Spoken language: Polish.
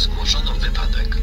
Zgłoszono wypadek.